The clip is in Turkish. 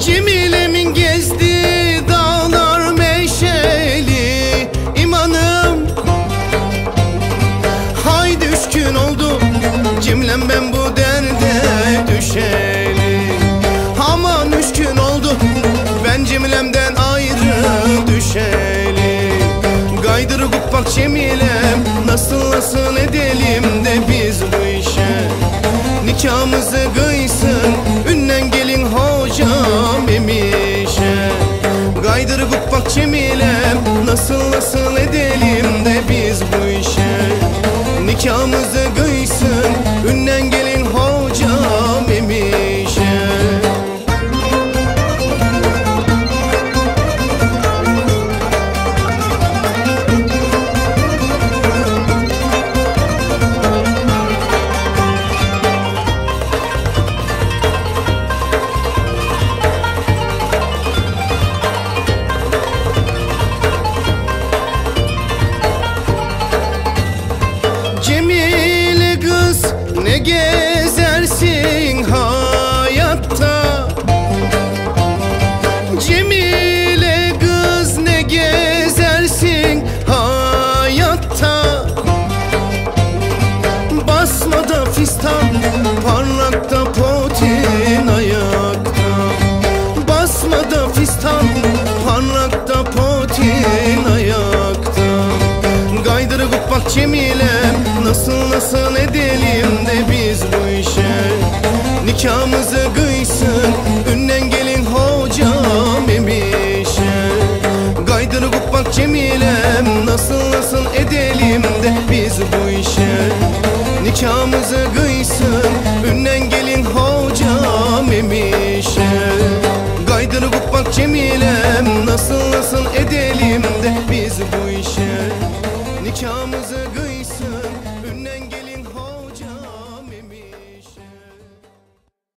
Cemile'min gezdi dağlar meşeli imanım. Haydi üç gün Cemilem ben bu derde düşeli. Aman üç gün ben Cemilem'den ayrı düşeli. Gaydır bak Cemilem Nasıl nasıl edelim de biz bu işe? Nikahımızı kıysın Bak Cemilem Nasıl nasıl edelim de biz bu işe Nikahımızı kıysın Ünnen gelin gezersin hayatta? Cemile kız ne gezersin hayatta? Basmada fistan parlakta potin ayakta. Basmada fistan parlakta potin ayakta. Gaydırı bak Cemilem Nasıl nasıl edelim de biz bu işe? Nikahımızı kıysın Ünnen gelin hocam emişe. Gaydırı bak Cemilem Nasıl nasıl edelim de biz bu işe? Nikahımızı kıysın